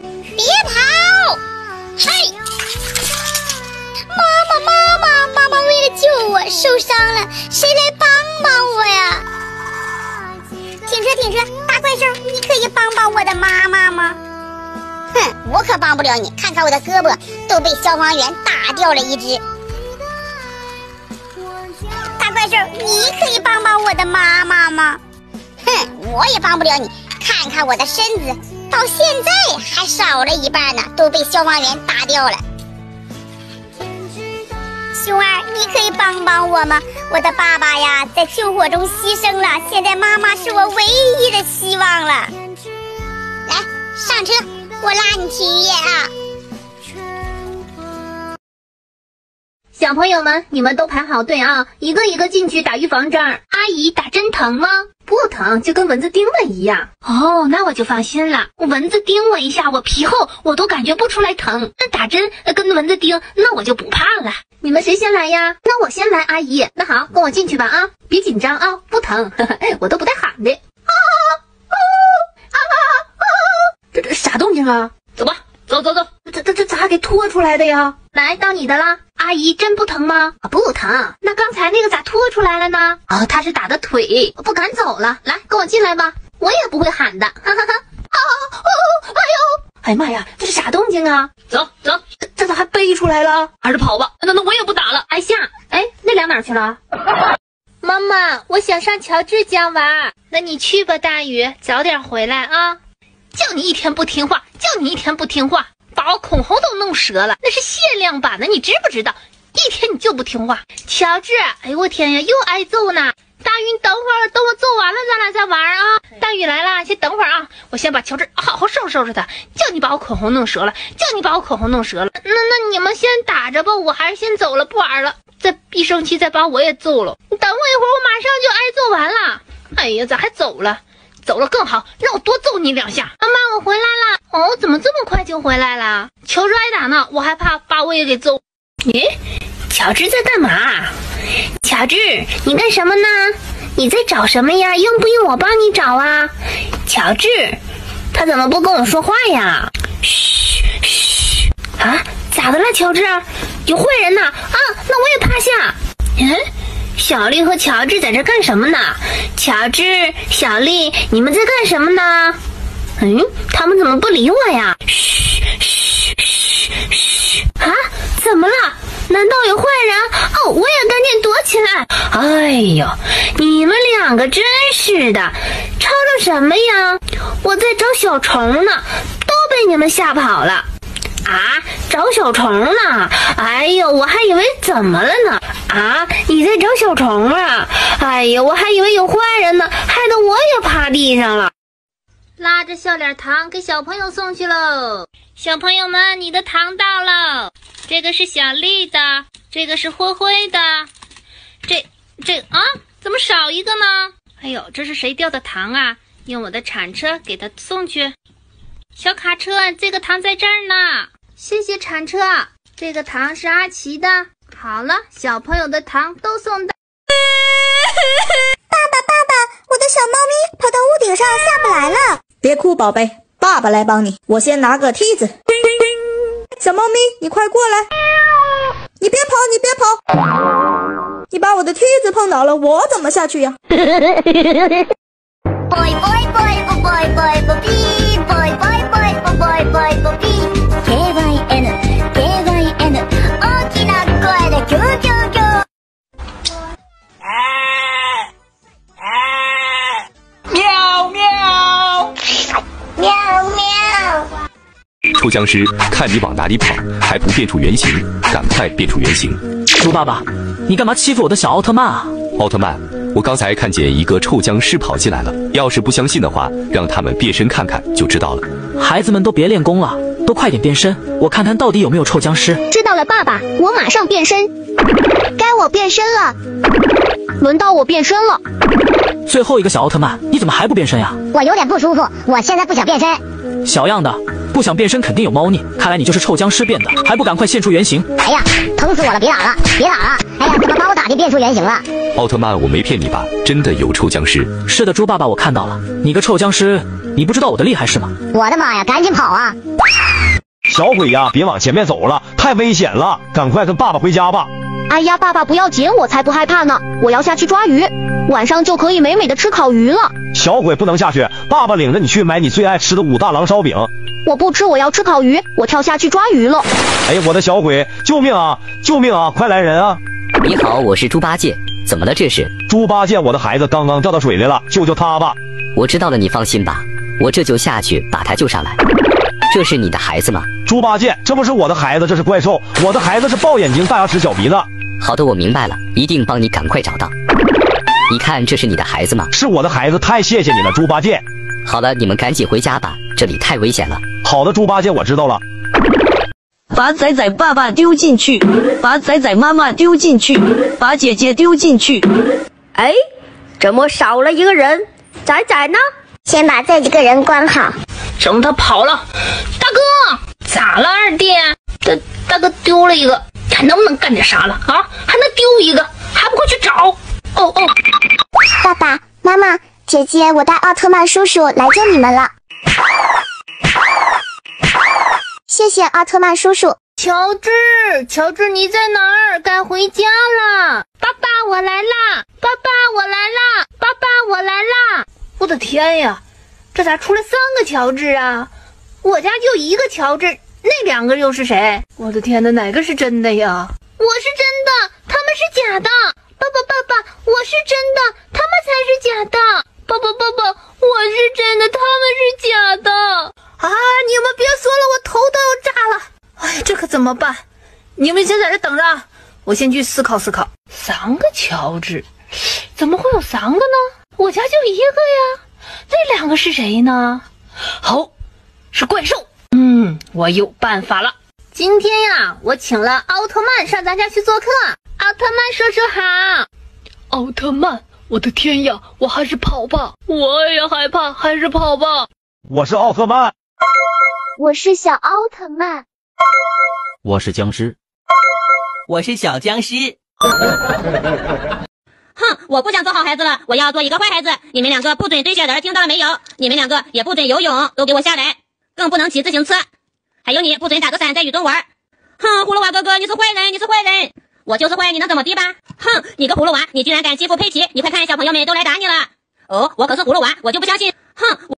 别跑！嘿，妈妈，妈妈，妈妈为了救我受伤了，谁来帮帮我呀？停车，停车！大怪兽，你可以帮帮我的妈妈吗？哼，我可帮不了你，看看我的胳膊都被消防员打掉了一只。大怪兽，你可以帮帮我的妈妈吗？哼，我也帮不了你，看看我的身子，到现在还少了一半呢，都被消防员打掉了。熊二，你可以帮帮我吗？我的爸爸呀，在救火中牺牲了，现在妈妈是我唯一的希望了。来，上车，我拉你去医院啊！小朋友们，你们都排好队啊，一个一个进去打预防针。阿姨，打针疼吗？不疼，就跟蚊子叮了一样。哦，那我就放心了。蚊子叮我一下，我皮厚，我都感觉不出来疼。那打针跟蚊子叮，那我就不怕了。你们谁先来呀？那我先来，阿姨。那好，跟我进去吧啊，别紧张啊，不疼，我都不带喊的。啊啊啊啊！这这啥动静啊？走吧，走走走。这这这咋给拖出来的呀？来，到你的了。阿姨，真不疼吗？啊，不疼。那刚才那个咋拖出来了呢？哦，他是打的腿，不敢走了。来，跟我进来吧。我也不会喊的。哈哈哈。啊哦，哎呦，哎呀妈呀，这是啥动静啊？走走，这这咋还背出来了？还是跑吧。那那我也不打了。哎下，哎，那俩哪去了？妈妈，我想上乔治家玩。那你去吧，大宇，早点回来啊。就你一天不听话，就你一天不听话。把我口红都弄折了，那是限量版的，你知不知道？一天你就不听话，乔治，哎呦我天呀，又挨揍呢！大雨，你等会儿，等我揍完了，咱俩再玩啊！大雨来了，先等会儿啊，我先把乔治好好收拾收拾他。叫你把我口红弄折了，叫你把我口红弄折了。那那你们先打着吧，我还是先走了，不玩了。再一生气再把我也揍了。你等我一会儿，我马上就挨揍完了。哎呀，咋还走了？走了更好，让我多揍你两下。妈妈，我回来了。哦，怎么这么快就回来了？乔治挨打呢，我还怕把我也给揍。咦，乔治在干嘛？乔治，你干什么呢？你在找什么呀？用不用我帮你找啊？乔治，他怎么不跟我说话呀？嘘嘘啊，咋的了，乔治？有坏人呐！啊，那我也趴下。嗯。小丽和乔治在这干什么呢？乔治、小丽，你们在干什么呢？嗯，他们怎么不理我呀？嘘嘘嘘嘘！啊，怎么了？难道有坏人？哦，我也赶紧躲起来。哎呦，你们两个真是的，吵吵什么呀？我在找小虫呢，都被你们吓跑了。啊，找小虫呢？哎呦，我还以为怎么了呢？啊，你在找小虫啊？哎呦，我还以为有坏人呢，害得我也趴地上了。拉着笑脸糖给小朋友送去喽！小朋友们，你的糖到了，这个是小丽的，这个是灰灰的，这这啊，怎么少一个呢？哎呦，这是谁掉的糖啊？用我的铲车给他送去。小卡车，这个糖在这儿呢。谢谢铲车，这个糖是阿奇的。好了，小朋友的糖都送到。爸爸，爸爸，我的小猫咪跑到屋顶上下不来了。别哭，宝贝，爸爸来帮你。我先拿个梯子。小猫咪，你快过来！你别跑，你别跑！你把我的梯子碰倒了，我怎么下去呀？臭僵尸看你往哪里跑，还不变出原形？赶快变出原形！猪爸爸，你干嘛欺负我的小奥特曼啊？奥特曼，我刚才看见一个臭僵尸跑进来了。要是不相信的话，让他们变身看看就知道了。孩子们都别练功了，都快点变身，我看看到底有没有臭僵尸。知道了，爸爸，我马上变身。该我变身了，轮到我变身了。最后一个小奥特曼，你怎么还不变身呀？我有点不舒服，我现在不想变身。小样的！不想变身肯定有猫腻，看来你就是臭僵尸变的，还不赶快现出原形！哎呀，疼死我了！别打了，别打了！哎呀，怎么把我打的变出原形了？奥特曼，我没骗你吧？真的有臭僵尸。是的，猪爸爸，我看到了，你个臭僵尸，你不知道我的厉害是吗？我的妈呀，赶紧跑啊！小鬼呀，别往前面走了，太危险了，赶快跟爸爸回家吧。哎呀，爸爸不要紧，我才不害怕呢。我要下去抓鱼，晚上就可以美美的吃烤鱼了。小鬼不能下去，爸爸领着你去买你最爱吃的武大郎烧饼。我不吃，我要吃烤鱼，我跳下去抓鱼了。哎呀，我的小鬼，救命啊！救命啊！快来人啊！你好，我是猪八戒，怎么了这是？猪八戒，我的孩子刚刚掉到水里了，救救他吧！我知道了，你放心吧，我这就下去把他救上来。这是你的孩子吗？猪八戒，这不是我的孩子，这是怪兽。我的孩子是豹眼睛、大牙齿、小鼻子。好的，我明白了，一定帮你赶快找到。你看，这是你的孩子吗？是我的孩子，太谢谢你了，猪八戒。好了，你们赶紧回家吧，这里太危险了。好的，猪八戒，我知道了。把仔仔爸爸丢进去，把仔仔妈妈丢进去，把姐姐丢进去。哎，怎么少了一个人？仔仔呢？先把这几个人关好。等他跑了，大哥，咋了，二弟？大大哥丢了一个，还能不能干点啥了啊？还能丢一个，还不快去找？哦哦，爸爸妈妈，姐姐，我带奥特曼叔叔来救你们了。谢谢奥特曼叔叔。乔治，乔治，你在哪儿？该回家了。爸爸，我来啦！爸爸，我来啦！爸爸，我来啦！我的天呀，这咋出来三个乔治啊？我家就一个乔治，那两个又是谁？我的天哪，哪个是真的呀？我是真的，他们是假的。爸爸，爸爸，我是真的，他们才是假的。爸爸，爸爸，我是真的，他们是假的。啊！你们别说了，我头都要炸了。哎，这可怎么办？你们先在这等着，我先去思考思考。三个乔治，怎么会有三个呢？我家就一个呀，那两个是谁呢？好，是怪兽。嗯，我有办法了。今天呀，我请了奥特曼上咱家去做客。奥特曼叔叔好。奥特曼，我的天呀，我还是跑吧，我也害怕，还是跑吧。我是奥特曼。我是小奥特曼。我是僵尸。我是小僵尸。哼，我不想做好孩子了，我要做一个坏孩子。你们两个不准堆雪人，听到了没有？你们两个也不准游泳，都给我下来，更不能骑自行车。还有你，不准打着伞在雨中玩。哼，葫芦娃哥哥，你是坏人，你是坏人。我就是坏，你能怎么地吧？哼，你个葫芦娃，你居然敢欺负佩奇！你快看，小朋友们都来打你了。哦，我可是葫芦娃，我就不相信。哼。